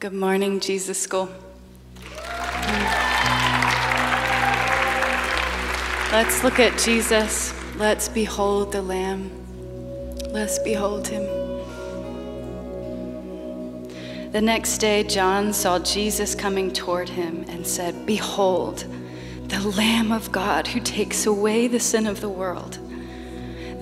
Good morning, Jesus School. Let's look at Jesus. Let's behold the Lamb. Let's behold him. The next day, John saw Jesus coming toward him and said, Behold, the Lamb of God who takes away the sin of the world.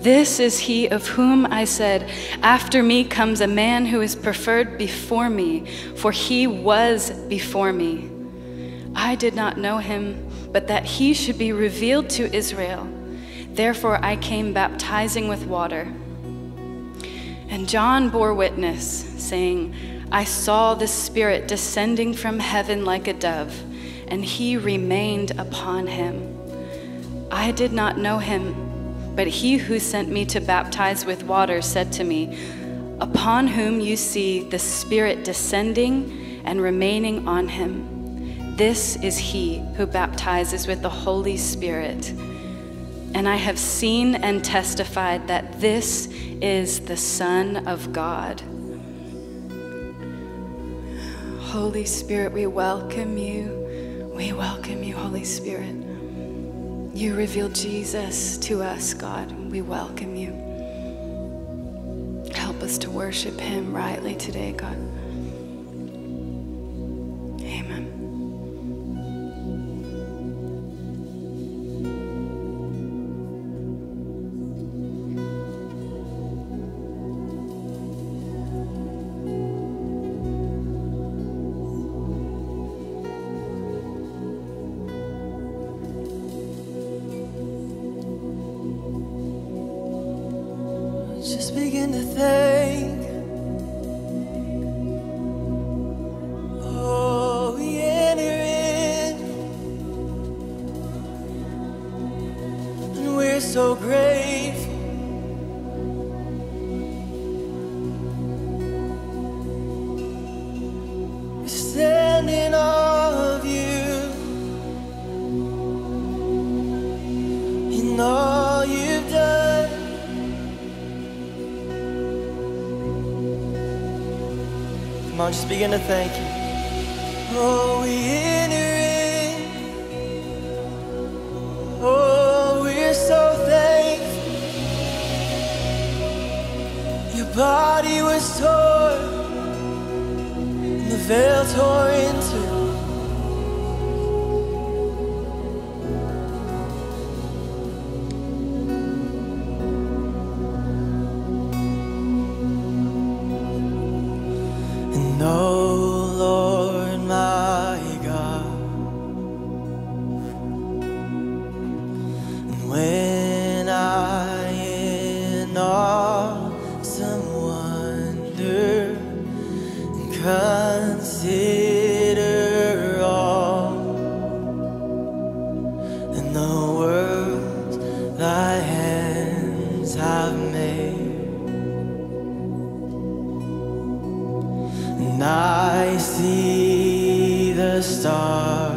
This is he of whom I said, After me comes a man who is preferred before me, for he was before me. I did not know him, but that he should be revealed to Israel. Therefore I came baptizing with water. And John bore witness, saying, I saw the Spirit descending from heaven like a dove, and he remained upon him. I did not know him but he who sent me to baptize with water said to me, Upon whom you see the Spirit descending and remaining on him, this is he who baptizes with the Holy Spirit. And I have seen and testified that this is the Son of God. Holy Spirit, we welcome you. We welcome you, Holy Spirit. You reveal Jesus to us, God. We welcome you. Help us to worship him rightly today, God. Begin to thank I see the stars.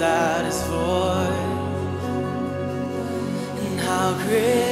At his voice. And how great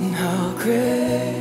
No grace.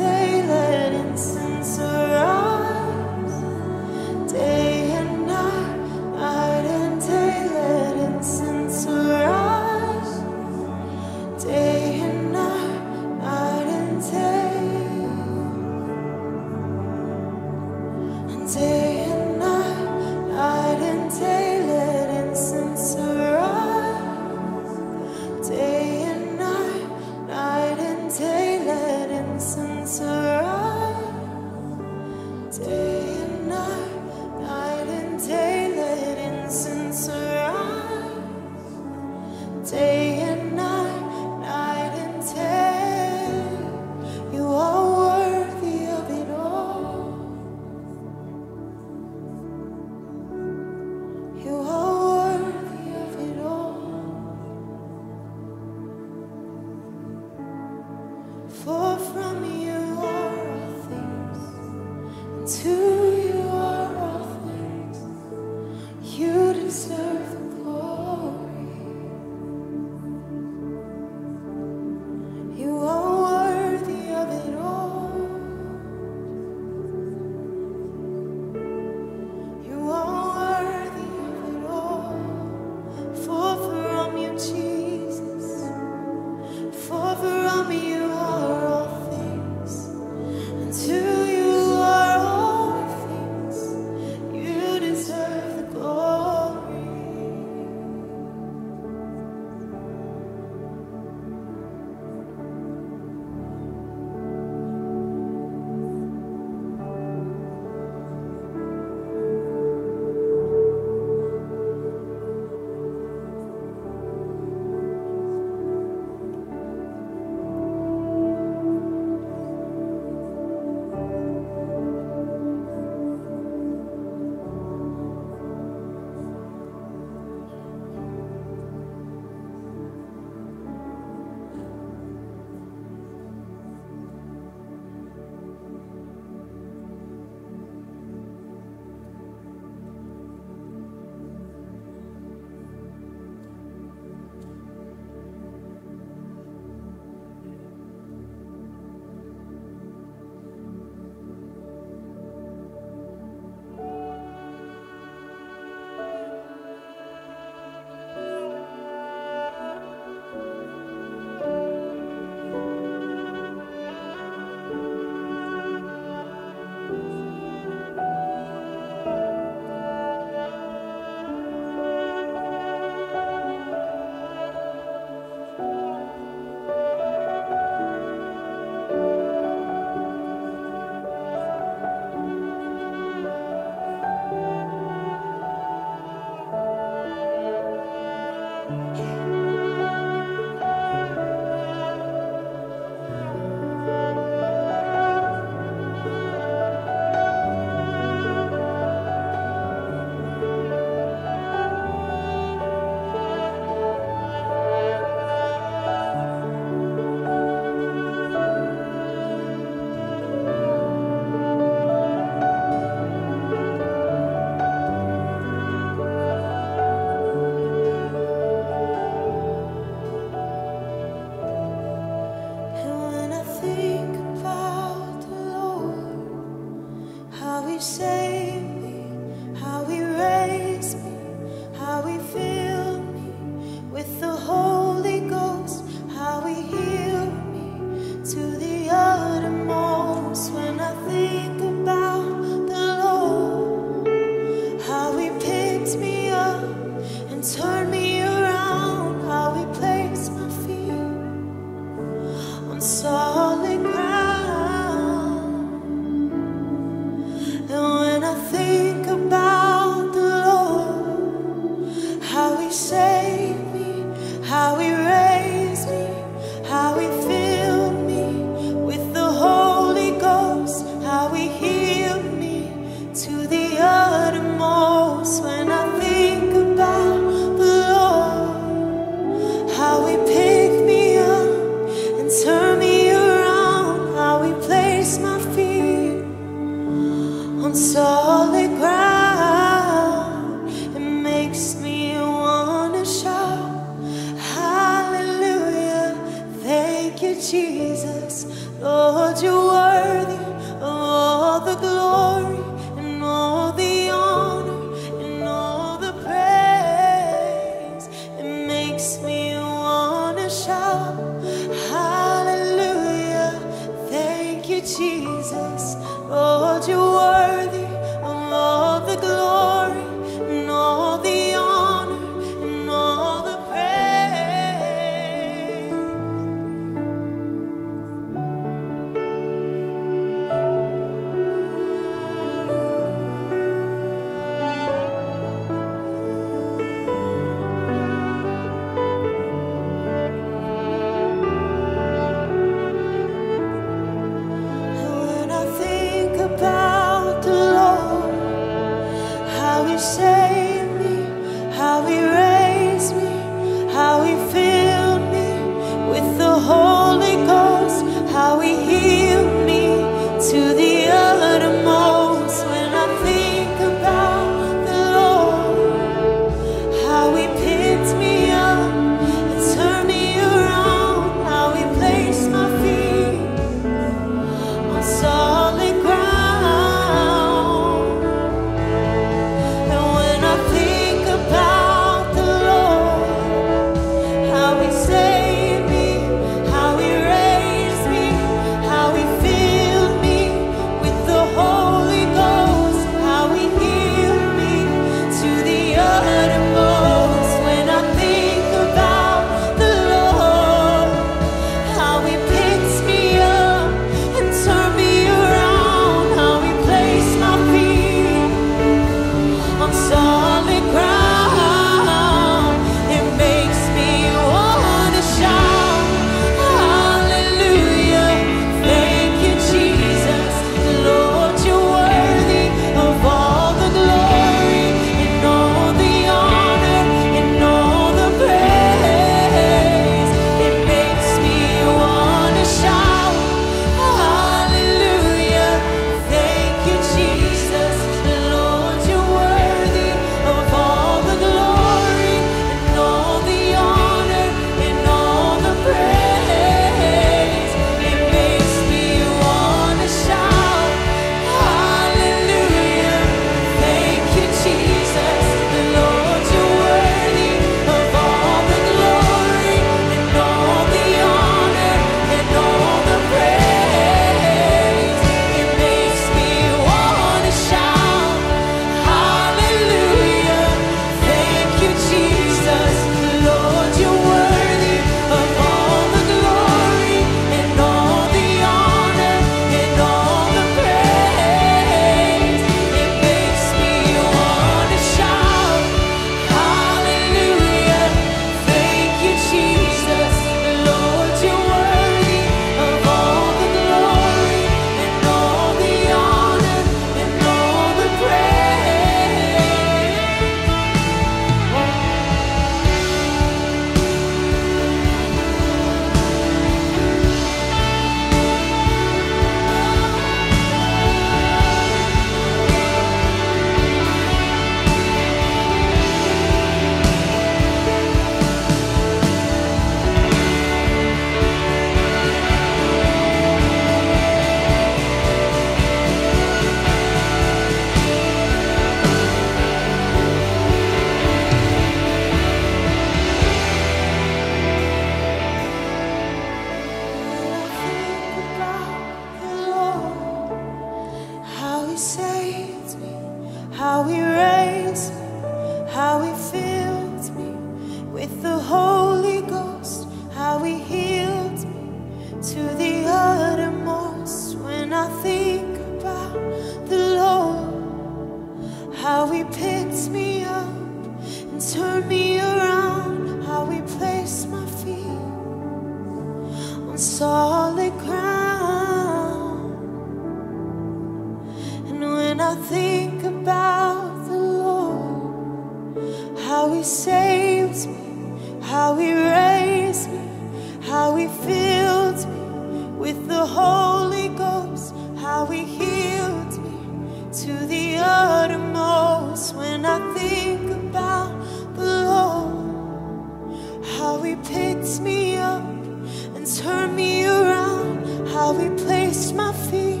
Placed my feet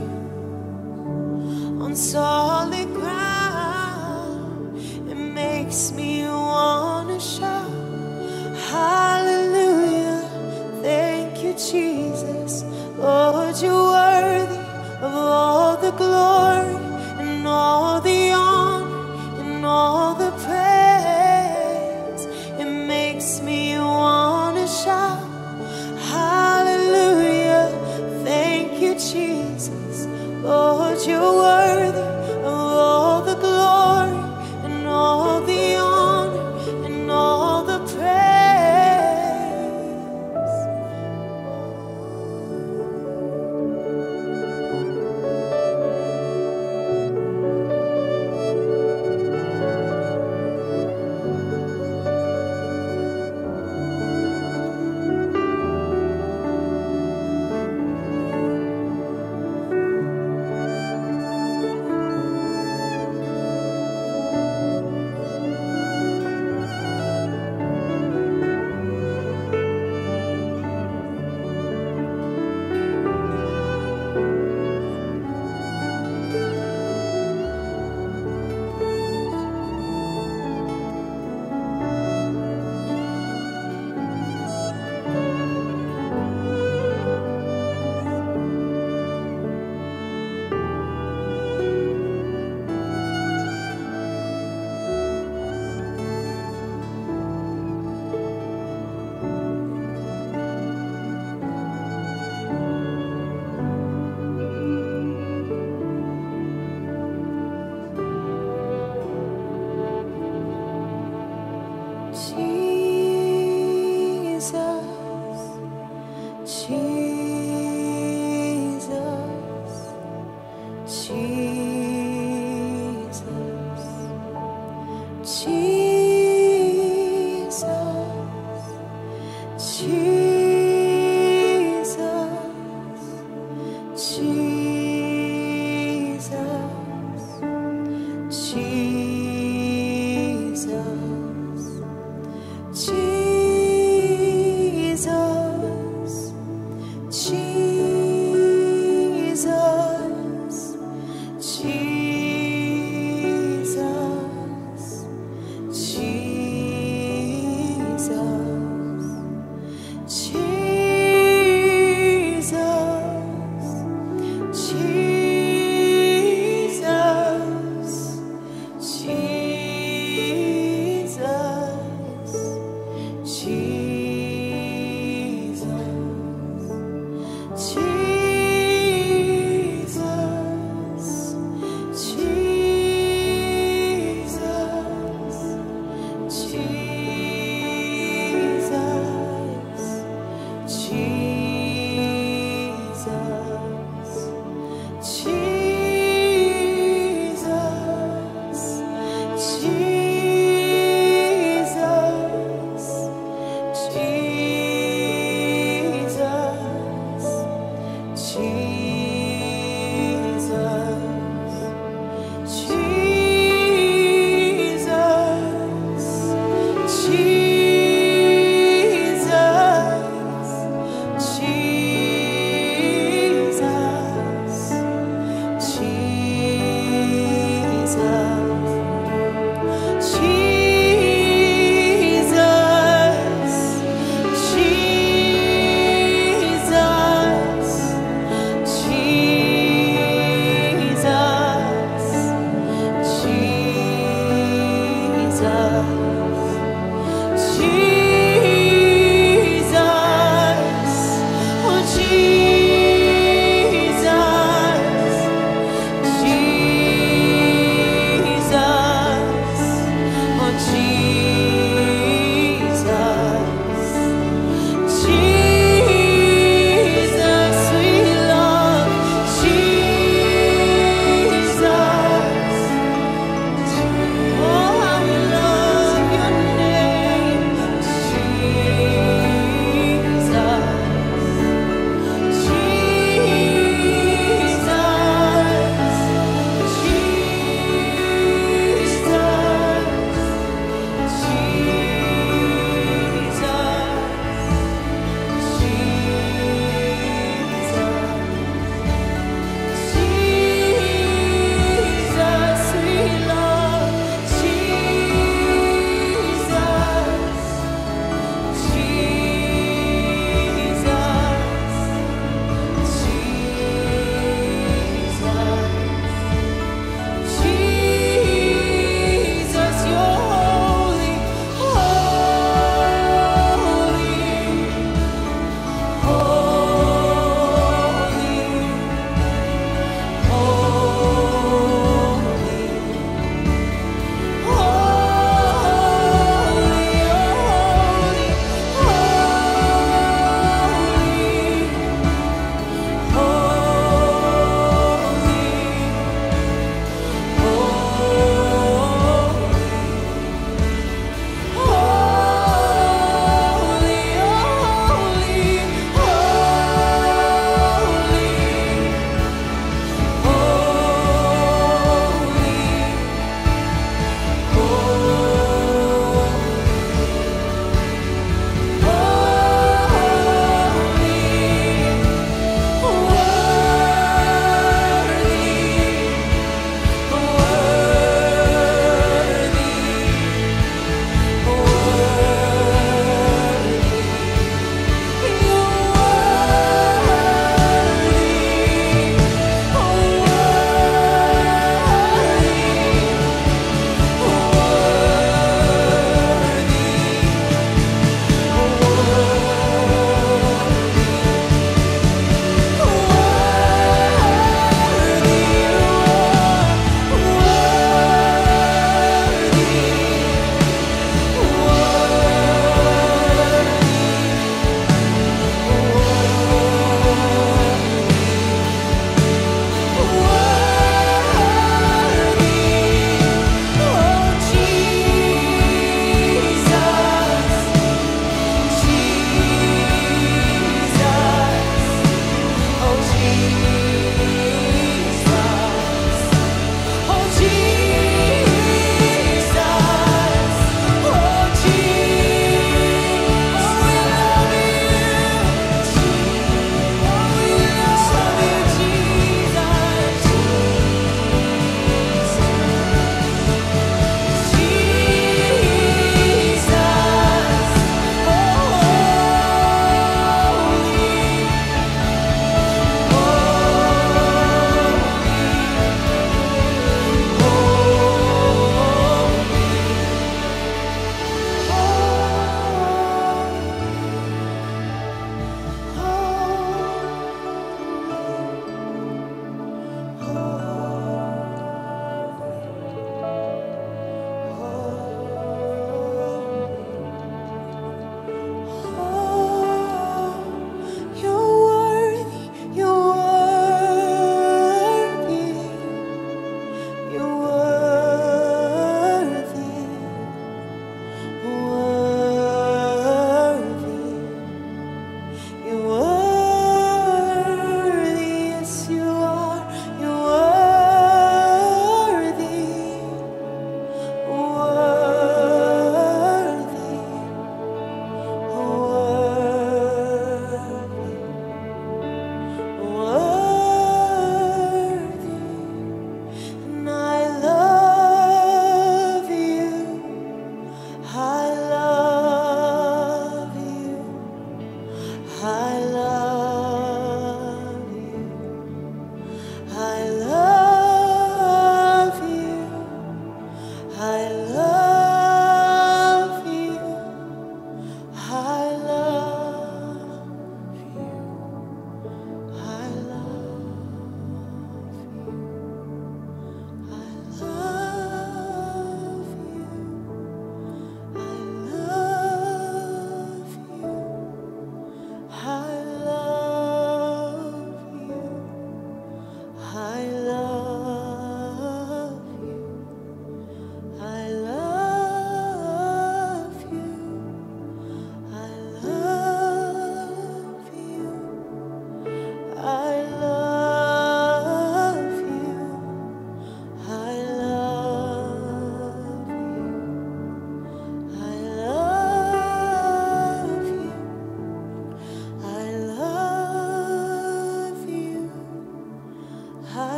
on solid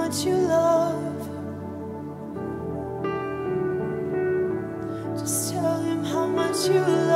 what you love. Just tell him how much you love.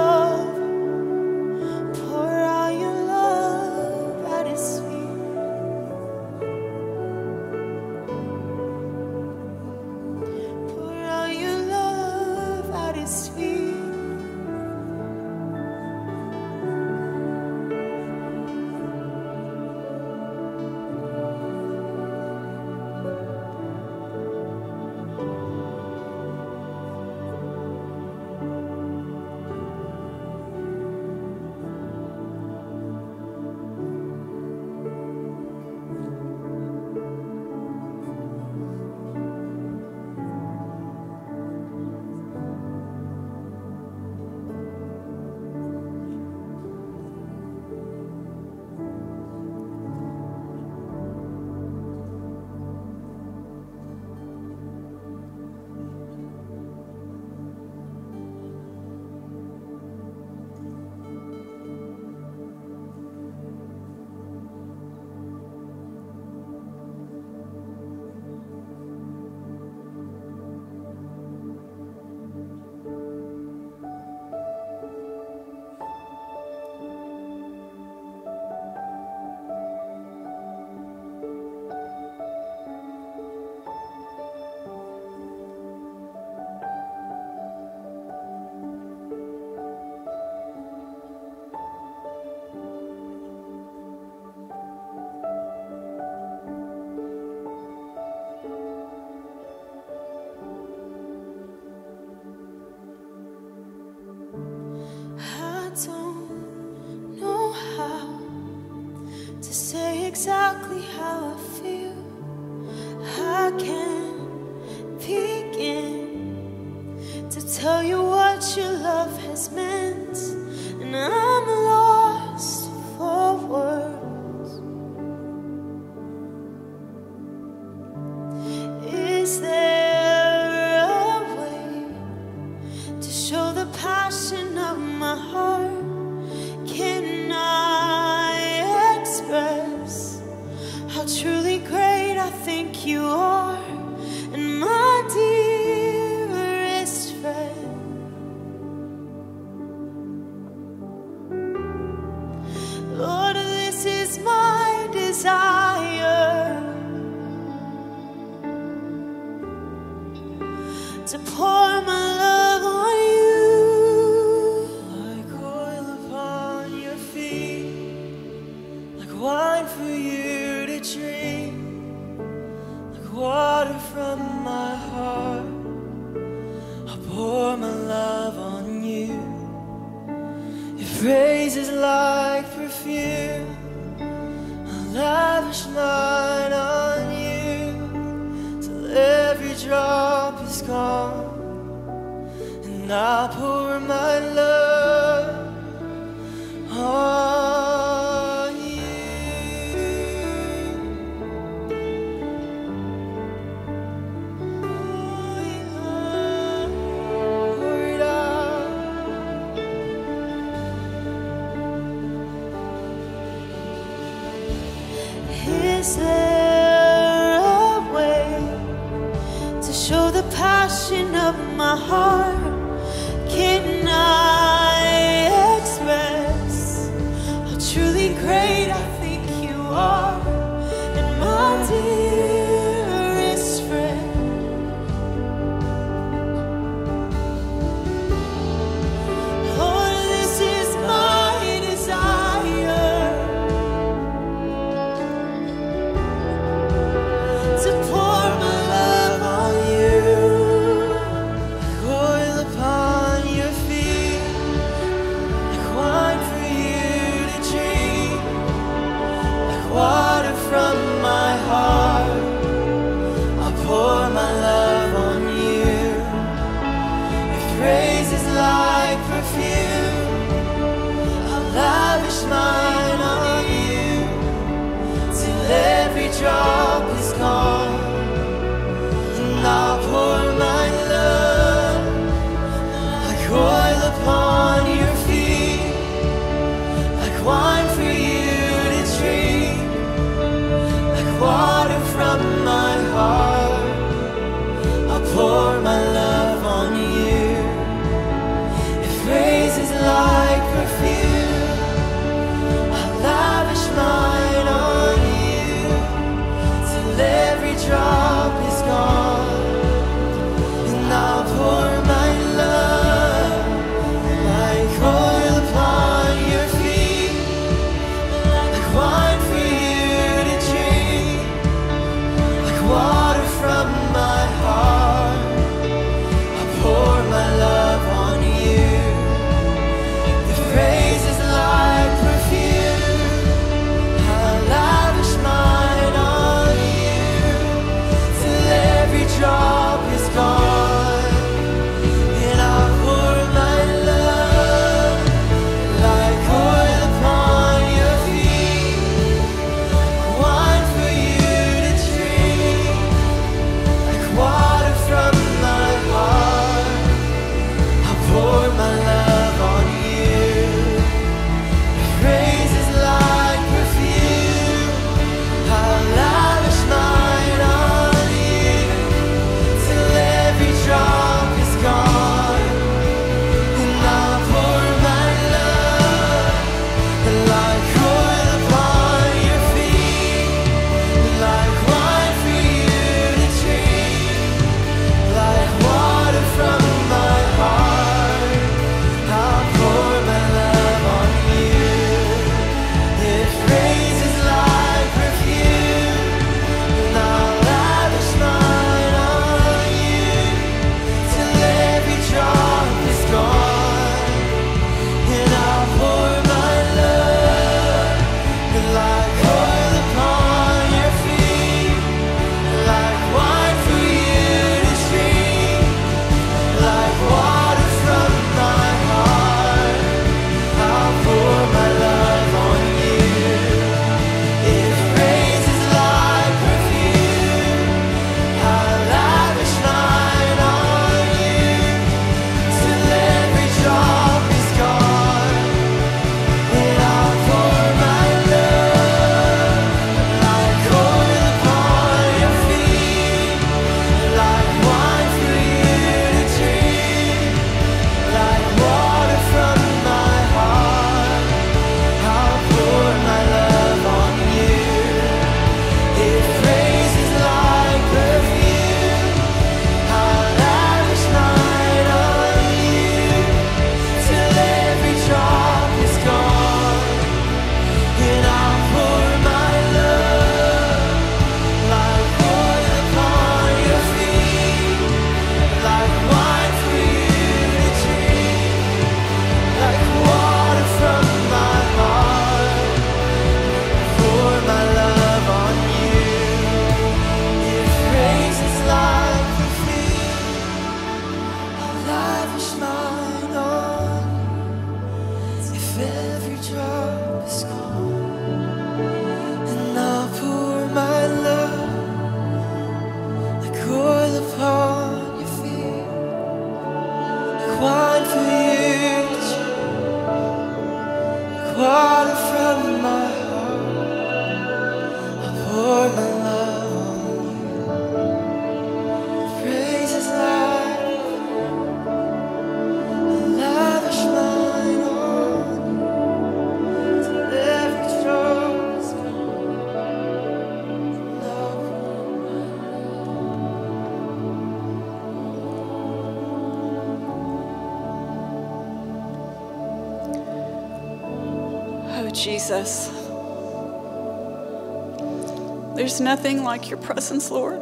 nothing like your presence, Lord.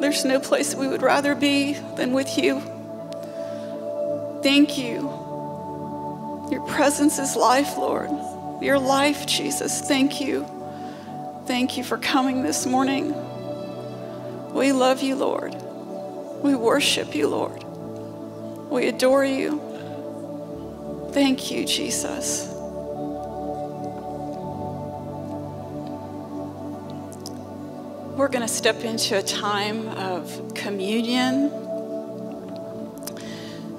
There's no place we would rather be than with you. Thank you. Your presence is life, Lord. Your life, Jesus. Thank you. Thank you for coming this morning. We love you, Lord. We worship you, Lord. We adore you. Thank you, Jesus. We're going to step into a time of communion.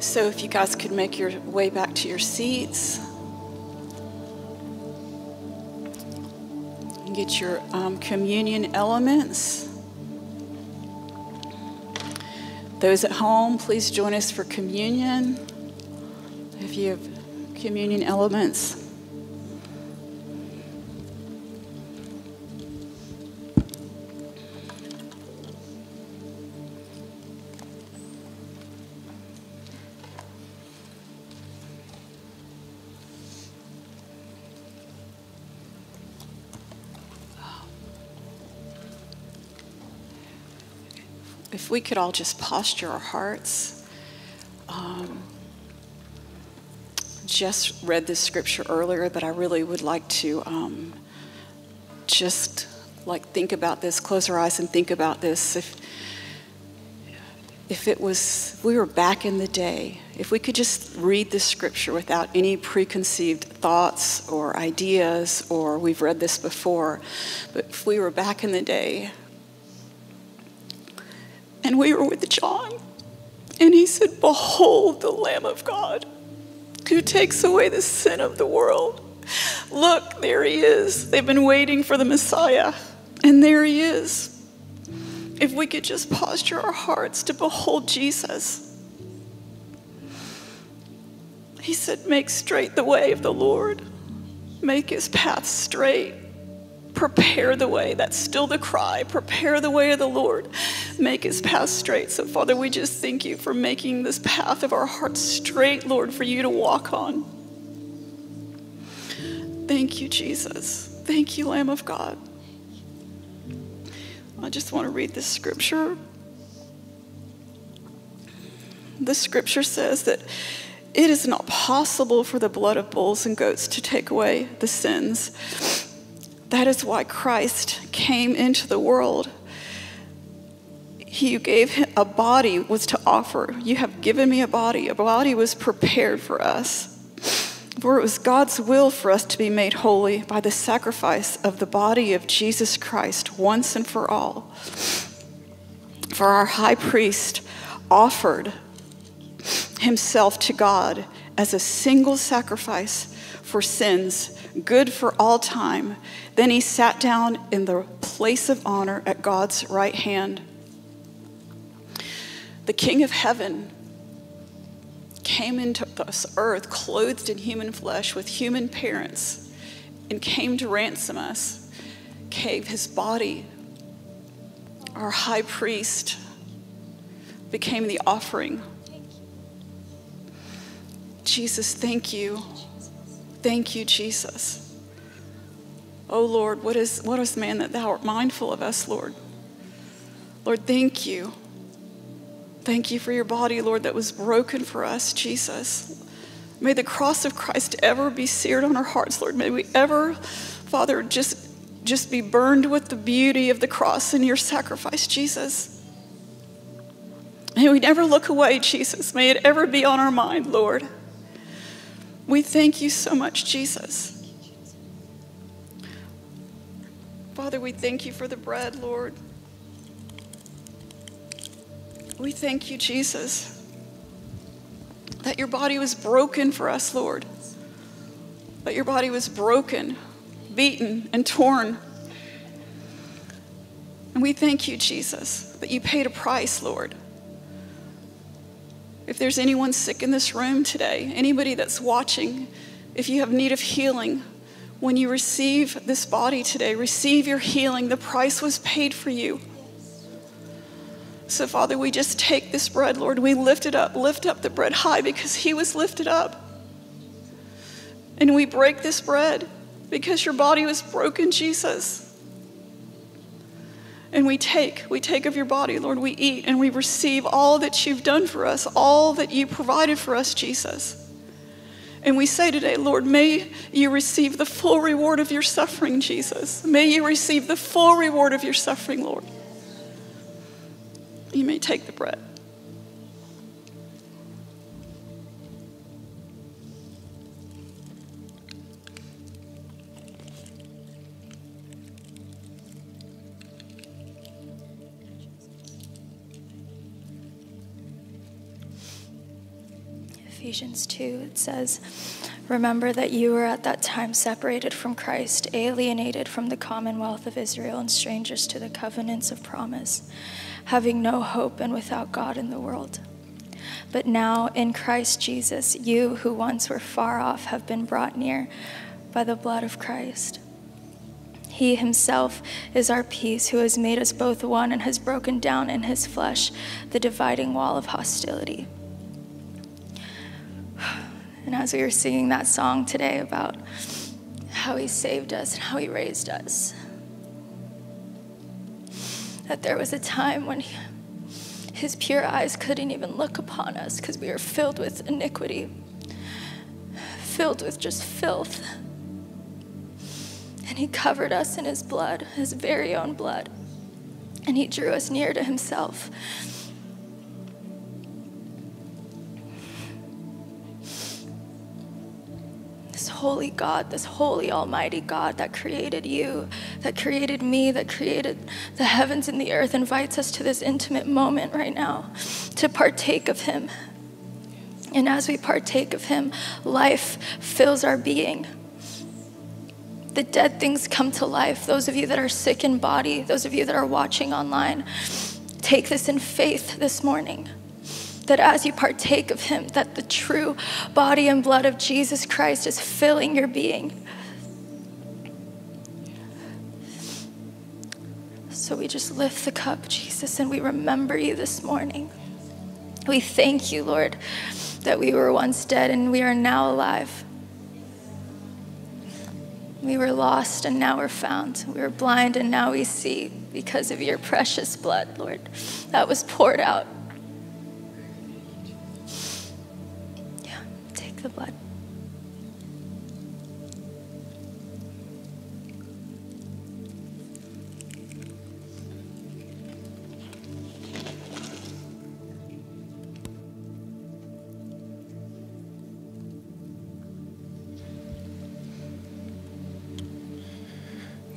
So if you guys could make your way back to your seats. Get your um, communion elements. Those at home, please join us for communion. If you have communion elements, if we could all just posture our hearts. Um, just read this scripture earlier, but I really would like to um, just like think about this, close our eyes and think about this. If if it was we were back in the day, if we could just read this scripture without any preconceived thoughts or ideas, or we've read this before, but if we were back in the day and we were with John, and he said, Behold the Lamb of God who takes away the sin of the world. Look, there he is. They've been waiting for the Messiah, and there he is. If we could just posture our hearts to behold Jesus. He said, Make straight the way of the Lord, make his path straight. Prepare the way. That's still the cry. Prepare the way of the Lord. Make his path straight. So, Father, we just thank you for making this path of our hearts straight, Lord, for you to walk on. Thank you, Jesus. Thank you, Lamb of God. I just want to read this scripture. The scripture says that it is not possible for the blood of bulls and goats to take away the sins. That is why Christ came into the world. He gave a body was to offer. You have given me a body. A body was prepared for us. For it was God's will for us to be made holy by the sacrifice of the body of Jesus Christ once and for all. For our high priest offered himself to God as a single sacrifice for sins, good for all time. Then he sat down in the place of honor at God's right hand. The King of heaven came into this earth clothed in human flesh with human parents and came to ransom us, gave his body. Our high priest became the offering. Jesus, thank you. Thank you, Jesus. Oh Lord, what is, what is man that thou art mindful of us, Lord? Lord, thank you. Thank you for your body, Lord, that was broken for us, Jesus. May the cross of Christ ever be seared on our hearts, Lord. May we ever, Father, just, just be burned with the beauty of the cross and your sacrifice, Jesus. May we never look away, Jesus. May it ever be on our mind, Lord. We thank you so much, Jesus. Father, we thank you for the bread, Lord. We thank you, Jesus, that your body was broken for us, Lord. That your body was broken, beaten, and torn. And we thank you, Jesus, that you paid a price, Lord. If there's anyone sick in this room today, anybody that's watching, if you have need of healing, when you receive this body today, receive your healing. The price was paid for you. So, Father, we just take this bread, Lord. We lift it up, lift up the bread high because He was lifted up. And we break this bread because your body was broken, Jesus. And we take, we take of your body, Lord. We eat and we receive all that you've done for us, all that you provided for us, Jesus. And we say today, Lord, may you receive the full reward of your suffering, Jesus. May you receive the full reward of your suffering, Lord. You may take the bread. Ephesians 2, it says, Remember that you were at that time separated from Christ, alienated from the commonwealth of Israel, and strangers to the covenants of promise having no hope and without God in the world. But now in Christ Jesus, you who once were far off have been brought near by the blood of Christ. He himself is our peace, who has made us both one and has broken down in his flesh the dividing wall of hostility. And as we were singing that song today about how he saved us and how he raised us, that there was a time when he, His pure eyes couldn't even look upon us because we were filled with iniquity, filled with just filth. And He covered us in His blood, His very own blood. And He drew us near to Himself. This holy God, this holy Almighty God that created you, that created me, that created the heavens and the earth, invites us to this intimate moment right now to partake of Him. And as we partake of Him, life fills our being. The dead things come to life. Those of you that are sick in body, those of you that are watching online, take this in faith this morning that as you partake of him that the true body and blood of Jesus Christ is filling your being. So we just lift the cup, Jesus, and we remember you this morning. We thank you, Lord, that we were once dead and we are now alive. We were lost and now we're found. We were blind and now we see because of your precious blood, Lord, that was poured out. The blood.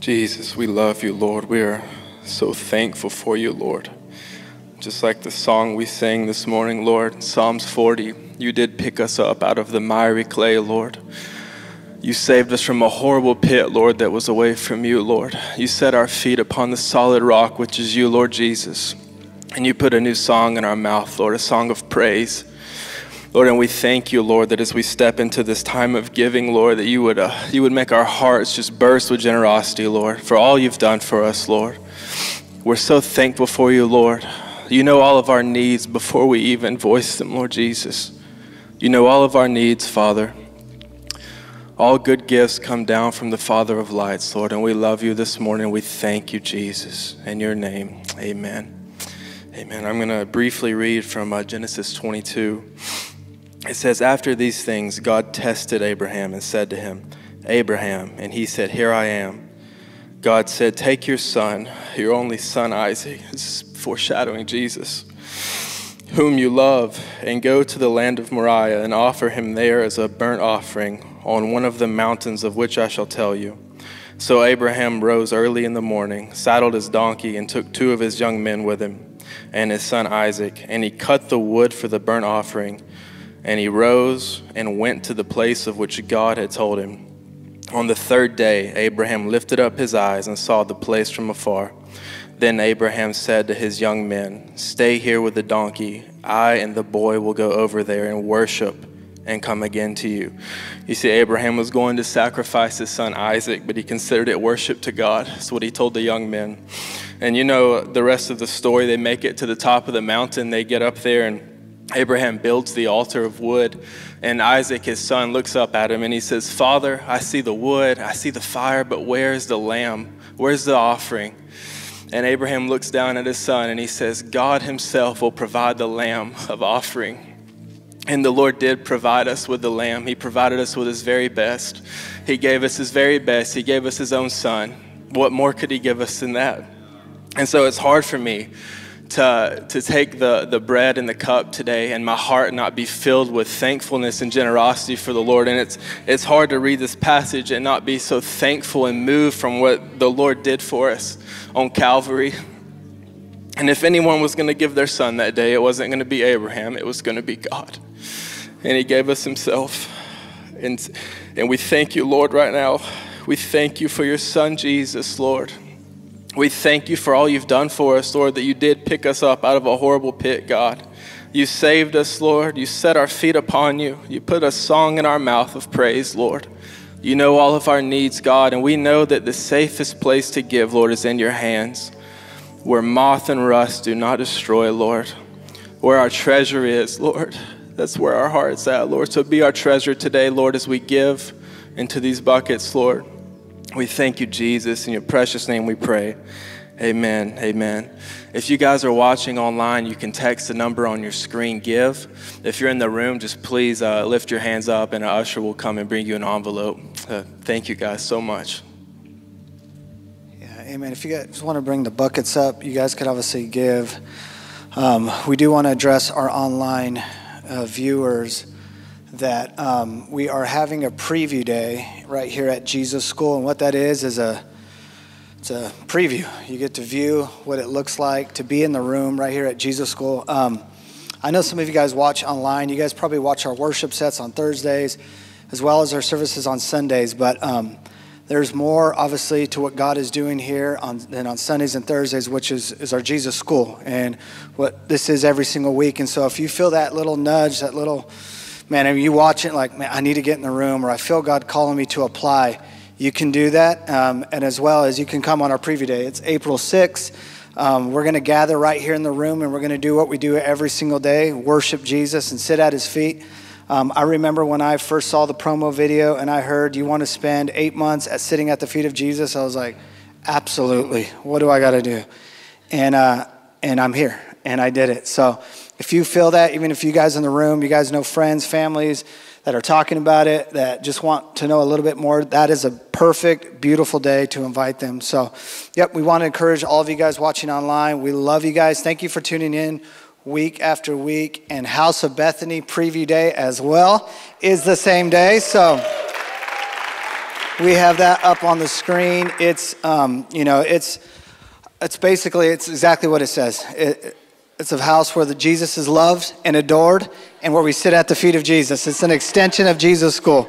Jesus, we love you, Lord. We are so thankful for you, Lord. Just like the song we sang this morning, Lord, Psalms 40, you did pick us up out of the miry clay, Lord. You saved us from a horrible pit, Lord, that was away from you, Lord. You set our feet upon the solid rock, which is you, Lord Jesus. And you put a new song in our mouth, Lord, a song of praise. Lord, and we thank you, Lord, that as we step into this time of giving, Lord, that you would, uh, you would make our hearts just burst with generosity, Lord, for all you've done for us, Lord. We're so thankful for you, Lord. You know all of our needs before we even voice them, Lord Jesus. You know all of our needs, Father. All good gifts come down from the Father of lights, Lord, and we love you this morning. We thank you, Jesus. In your name, amen. Amen. I'm going to briefly read from uh, Genesis 22. It says, After these things, God tested Abraham and said to him, Abraham, and he said, Here I am. God said, Take your son, your only son Isaac, foreshadowing Jesus, whom you love, and go to the land of Moriah and offer him there as a burnt offering on one of the mountains of which I shall tell you. So Abraham rose early in the morning, saddled his donkey, and took two of his young men with him, and his son Isaac, and he cut the wood for the burnt offering. And he rose and went to the place of which God had told him. On the third day, Abraham lifted up his eyes and saw the place from afar. Then Abraham said to his young men, Stay here with the donkey. I and the boy will go over there and worship and come again to you. You see, Abraham was going to sacrifice his son Isaac, but he considered it worship to God. That's what he told the young men. And you know the rest of the story. They make it to the top of the mountain, they get up there, and Abraham builds the altar of wood, and Isaac, his son, looks up at him and he says, Father, I see the wood, I see the fire, but where's the lamb? Where's the offering? And Abraham looks down at his son and he says, God himself will provide the lamb of offering. And the Lord did provide us with the lamb. He provided us with his very best. He gave us his very best. He gave us his own son. What more could he give us than that? And so it's hard for me to, to take the, the bread and the cup today and my heart not be filled with thankfulness and generosity for the Lord. And it's, it's hard to read this passage and not be so thankful and moved from what the Lord did for us on Calvary. And if anyone was going to give their son that day, it wasn't going to be Abraham, it was going to be God. And he gave us himself. And, and we thank you, Lord, right now. We thank you for your son, Jesus, Lord. We thank you for all you've done for us, Lord, that you did pick us up out of a horrible pit, God. You saved us, Lord. You set our feet upon you. You put a song in our mouth of praise, Lord. You know all of our needs, God, and we know that the safest place to give, Lord, is in your hands, where moth and rust do not destroy, Lord. Where our treasure is, Lord. That's where our heart's at, Lord. So be our treasure today, Lord, as we give into these buckets, Lord. We thank you, Jesus. In your precious name we pray. Amen. Amen. If you guys are watching online, you can text the number on your screen, give. If you're in the room, just please uh, lift your hands up and an usher will come and bring you an envelope. Uh, thank you guys so much. Yeah, amen. If you guys want to bring the buckets up, you guys could obviously give. Um, we do want to address our online uh, viewers that um, we are having a preview day right here at Jesus School, and what that is is a it's a preview. You get to view what it looks like to be in the room right here at Jesus School. Um, I know some of you guys watch online. You guys probably watch our worship sets on Thursdays, as well as our services on Sundays. But um, there's more, obviously, to what God is doing here on, than on Sundays and Thursdays, which is, is our Jesus School, and what this is every single week. And so, if you feel that little nudge, that little man, I you watch it like, man, I need to get in the room, or I feel God calling me to apply you can do that. Um, and as well as you can come on our preview day. It's April 6th. Um, we're going to gather right here in the room and we're going to do what we do every single day worship Jesus and sit at his feet. Um, I remember when I first saw the promo video and I heard you want to spend eight months at sitting at the feet of Jesus. I was like, absolutely. What do I got to do? And, uh, and I'm here and I did it. So if you feel that, even if you guys in the room, you guys know friends, families, that are talking about it, that just want to know a little bit more, that is a perfect, beautiful day to invite them. So, yep, we want to encourage all of you guys watching online. We love you guys. Thank you for tuning in week after week. And House of Bethany preview day as well is the same day. So, we have that up on the screen. It's, um, you know, it's, it's basically, it's exactly what it says. It, it's a house where the Jesus is loved and adored and where we sit at the feet of Jesus. It's an extension of Jesus School.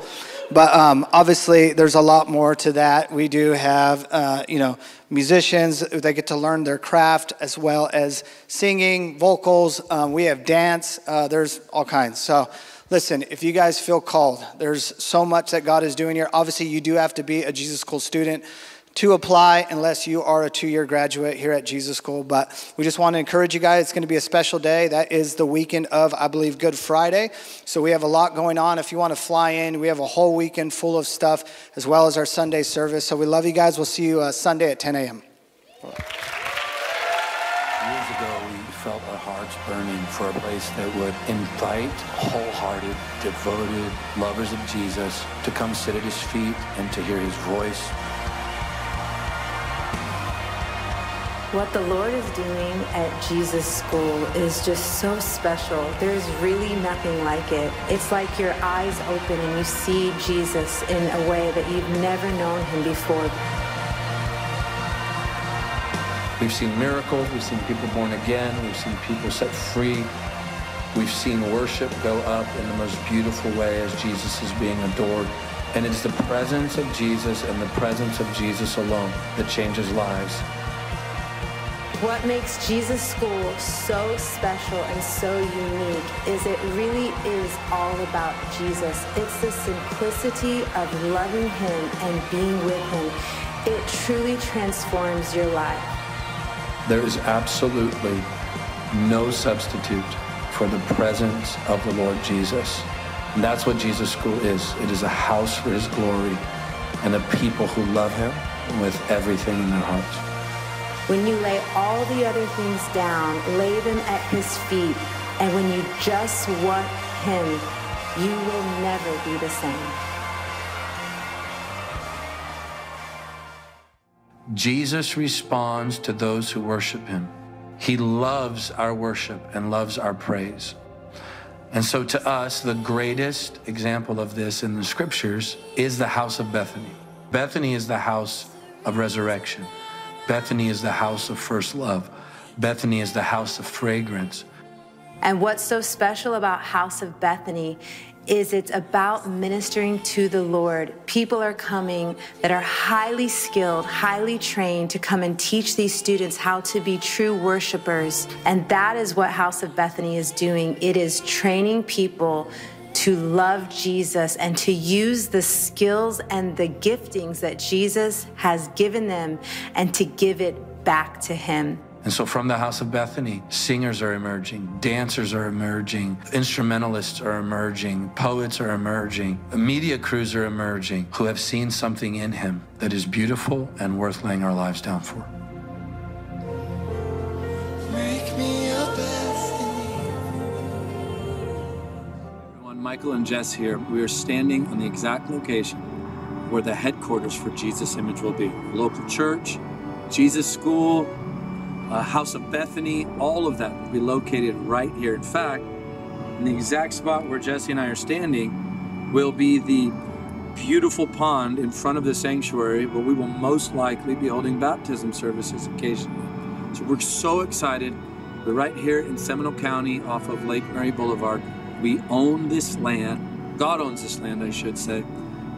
But um, obviously, there's a lot more to that. We do have, uh, you know, musicians. They get to learn their craft as well as singing, vocals. Um, we have dance. Uh, there's all kinds. So, listen, if you guys feel called, there's so much that God is doing here. Obviously, you do have to be a Jesus School student to apply unless you are a two year graduate here at Jesus School. But we just want to encourage you guys. It's going to be a special day. That is the weekend of, I believe, Good Friday. So we have a lot going on. If you want to fly in, we have a whole weekend full of stuff as well as our Sunday service. So we love you guys. We'll see you uh, Sunday at 10 a.m. Years ago, we felt our hearts burning for a place that would invite wholehearted, devoted lovers of Jesus to come sit at his feet and to hear his voice What the Lord is doing at Jesus School is just so special. There's really nothing like it. It's like your eyes open and you see Jesus in a way that you've never known him before. We've seen miracles, we've seen people born again, we've seen people set free. We've seen worship go up in the most beautiful way as Jesus is being adored. And it's the presence of Jesus and the presence of Jesus alone that changes lives. What makes Jesus School so special and so unique is it really is all about Jesus. It's the simplicity of loving him and being with him. It truly transforms your life. There is absolutely no substitute for the presence of the Lord Jesus. And that's what Jesus School is. It is a house for his glory and a people who love him with everything in their hearts. When you lay all the other things down, lay them at his feet, and when you just want him, you will never be the same. Jesus responds to those who worship him. He loves our worship and loves our praise. And so, to us, the greatest example of this in the scriptures is the house of Bethany. Bethany is the house of resurrection. Bethany is the house of first love. Bethany is the house of fragrance. And what's so special about House of Bethany is it's about ministering to the Lord. People are coming that are highly skilled, highly trained to come and teach these students how to be true worshipers. And that is what House of Bethany is doing. It is training people to love Jesus and to use the skills and the giftings that Jesus has given them and to give it back to Him. And so, from the house of Bethany, singers are emerging, dancers are emerging, instrumentalists are emerging, poets are emerging, media crews are emerging who have seen something in him that is beautiful and worth laying our lives down for. Michael and Jess here. We are standing on the exact location where the headquarters for Jesus Image will be. Local church, Jesus School, uh, House of Bethany, all of that will be located right here. In fact, in the exact spot where Jesse and I are standing will be the beautiful pond in front of the sanctuary where we will most likely be holding baptism services occasionally. So we're so excited. We're right here in Seminole County off of Lake Mary Boulevard. We own this land. God owns this land, I should say.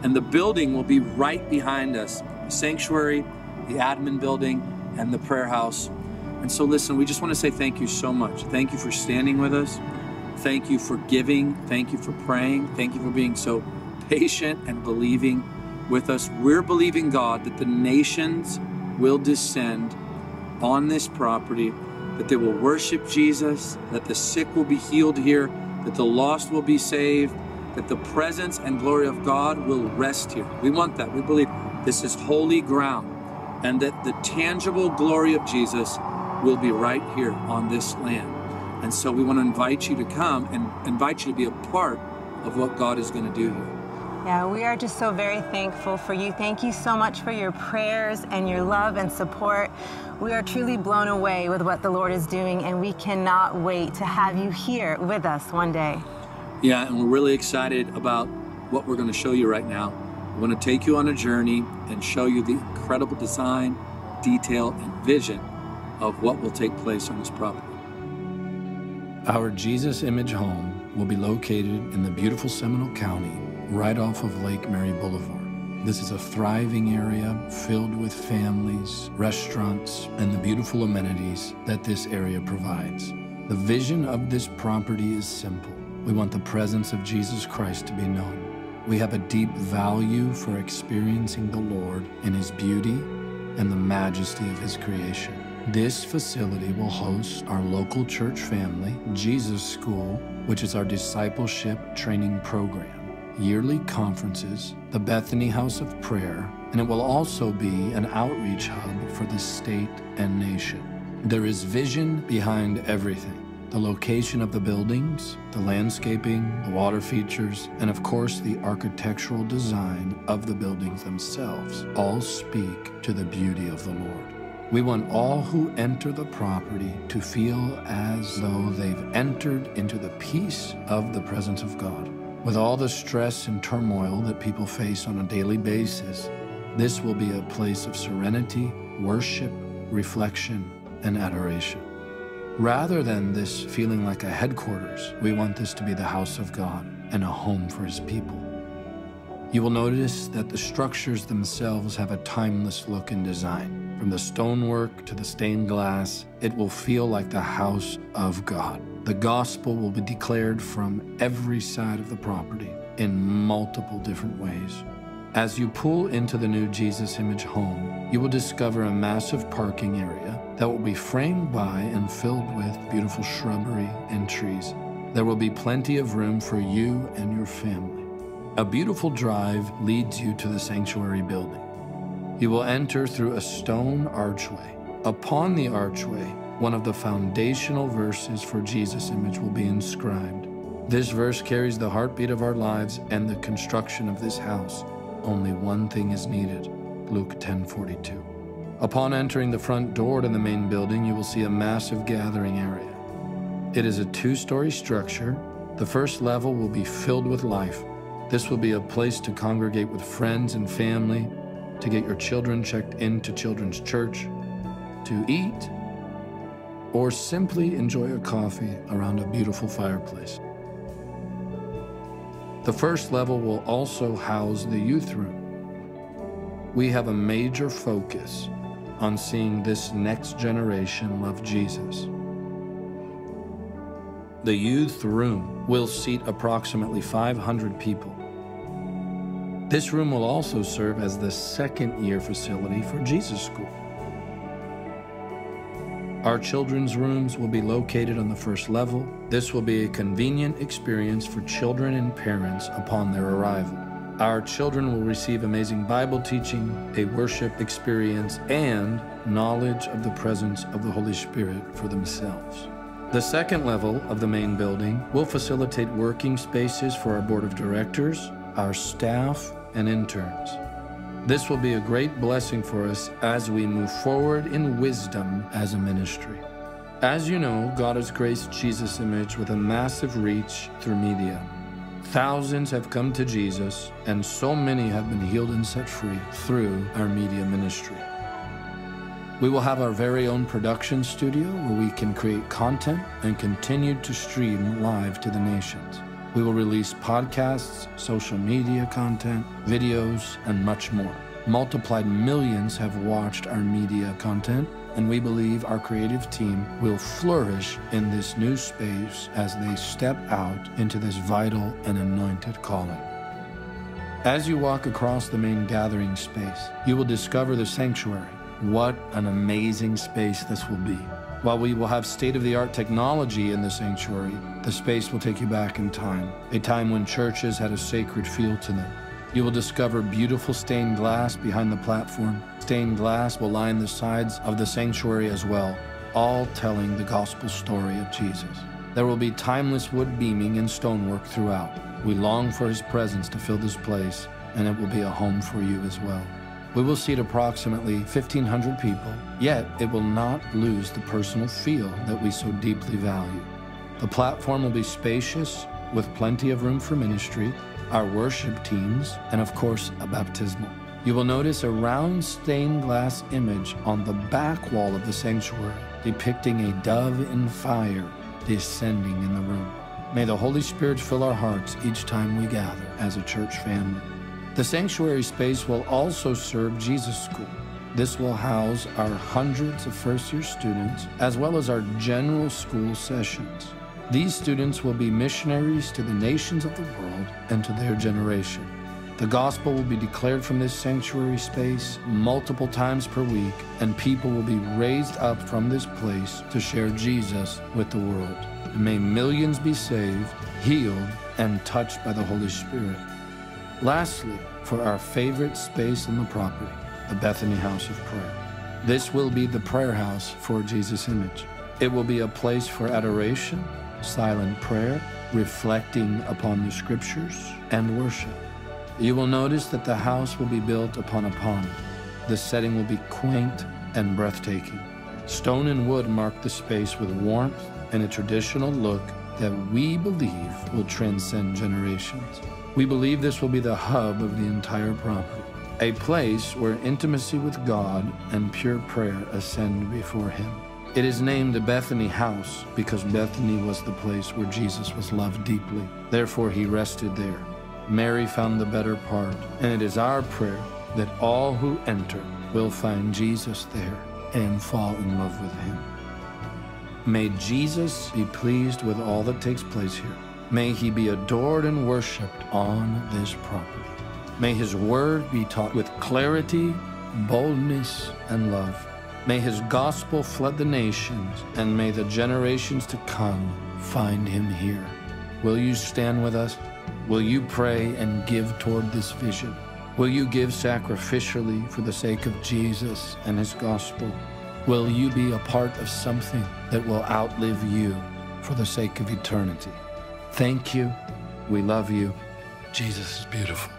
And the building will be right behind us the sanctuary, the admin building, and the prayer house. And so, listen, we just want to say thank you so much. Thank you for standing with us. Thank you for giving. Thank you for praying. Thank you for being so patient and believing with us. We're believing, God, that the nations will descend on this property, that they will worship Jesus, that the sick will be healed here, that the lost will be saved, that the presence and glory of God will rest here. We want that. We believe this is holy ground and that the tangible glory of Jesus will be right here on this land. And so we want to invite you to come and invite you to be a part of what God is going to do here. Yeah, we are just so very thankful for you. Thank you so much for your prayers and your love and support. We are truly blown away with what the Lord is doing, and we cannot wait to have you here with us one day. Yeah, and we're really excited about what we're going to show you right now. We're going to take you on a journey and show you the incredible design, detail, and vision of what will take place on this property. Our Jesus Image home will be located in the beautiful Seminole County, right off of Lake Mary Boulevard. This is a thriving area filled with families, restaurants, and the beautiful amenities that this area provides. The vision of this property is simple. We want the presence of Jesus Christ to be known. We have a deep value for experiencing the Lord in His beauty and the majesty of His creation. This facility will host our local church family, Jesus School, which is our discipleship training program, yearly conferences, the Bethany House of Prayer, and it will also be an outreach hub for the state and nation. There is vision behind everything the location of the buildings, the landscaping, the water features, and of course the architectural design of the buildings themselves all speak to the beauty of the Lord. We want all who enter the property to feel as though they've entered into the peace of the presence of God. With all the stress and turmoil that people face on a daily basis, this will be a place of serenity, worship, reflection, and adoration. Rather than this feeling like a headquarters, we want this to be the house of God and a home for his people. You will notice that the structures themselves have a timeless look and design. From the stonework to the stained glass, it will feel like the house of God. The gospel will be declared from every side of the property in multiple different ways. As you pull into the new Jesus Image home, you will discover a massive parking area that will be framed by and filled with beautiful shrubbery and trees. There will be plenty of room for you and your family. A beautiful drive leads you to the sanctuary building. You will enter through a stone archway. Upon the archway, one of the foundational verses for Jesus image will be inscribed. This verse carries the heartbeat of our lives and the construction of this house. Only one thing is needed. Luke 10:42. Upon entering the front door to the main building, you will see a massive gathering area. It is a two-story structure. The first level will be filled with life. This will be a place to congregate with friends and family, to get your children checked into children's church, to eat, or simply enjoy a coffee around a beautiful fireplace. The first level will also house the youth room. We have a major focus on seeing this next generation love Jesus. The youth room will seat approximately 500 people. This room will also serve as the second year facility for Jesus School. Our children's rooms will be located on the first level. This will be a convenient experience for children and parents upon their arrival. Our children will receive amazing Bible teaching, a worship experience, and knowledge of the presence of the Holy Spirit for themselves. The second level of the main building will facilitate working spaces for our board of directors, our staff, and interns. This will be a great blessing for us as we move forward in wisdom as a ministry. As you know, God has graced Jesus Image with a massive reach through media. Thousands have come to Jesus, and so many have been healed and set free through our media ministry. We will have our very own production studio where we can create content and continue to stream live to the nations. We will release podcasts, social media content, videos, and much more. Multiplied millions have watched our media content, and we believe our creative team will flourish in this new space as they step out into this vital and anointed calling. As you walk across the main gathering space, you will discover the sanctuary what an amazing space this will be. While we will have state of the art technology in the sanctuary, the space will take you back in time, a time when churches had a sacred feel to them. You will discover beautiful stained glass behind the platform. Stained glass will line the sides of the sanctuary as well, all telling the gospel story of Jesus. There will be timeless wood beaming and stonework throughout. We long for his presence to fill this place, and it will be a home for you as well. We will seat approximately 1,500 people, yet it will not lose the personal feel that we so deeply value. The platform will be spacious, with plenty of room for ministry, our worship teams, and of course, a baptismal. You will notice a round stained glass image on the back wall of the sanctuary depicting a dove in fire descending in the room. May the Holy Spirit fill our hearts each time we gather as a church family. The sanctuary space will also serve Jesus School. This will house our hundreds of first year students as well as our general school sessions. These students will be missionaries to the nations of the world and to their generation. The gospel will be declared from this sanctuary space multiple times per week, and people will be raised up from this place to share Jesus with the world. May millions be saved, healed, and touched by the Holy Spirit. Lastly, for our favorite space on the property, the Bethany House of Prayer. This will be the prayer house for Jesus' image. It will be a place for adoration, silent prayer, reflecting upon the scriptures, and worship. You will notice that the house will be built upon a pond. The setting will be quaint and breathtaking. Stone and wood mark the space with warmth and a traditional look that we believe will transcend generations. We believe this will be the hub of the entire property, a place where intimacy with God and pure prayer ascend before Him. It is named the Bethany House because Bethany was the place where Jesus was loved deeply. Therefore, He rested there. Mary found the better part, and it is our prayer that all who enter will find Jesus there and fall in love with Him. May Jesus be pleased with all that takes place here. May he be adored and worshiped on this property. May his word be taught with clarity, boldness, and love. May his gospel flood the nations, and may the generations to come find him here. Will you stand with us? Will you pray and give toward this vision? Will you give sacrificially for the sake of Jesus and his gospel? Will you be a part of something that will outlive you for the sake of eternity? Thank you. We love you. Jesus is beautiful.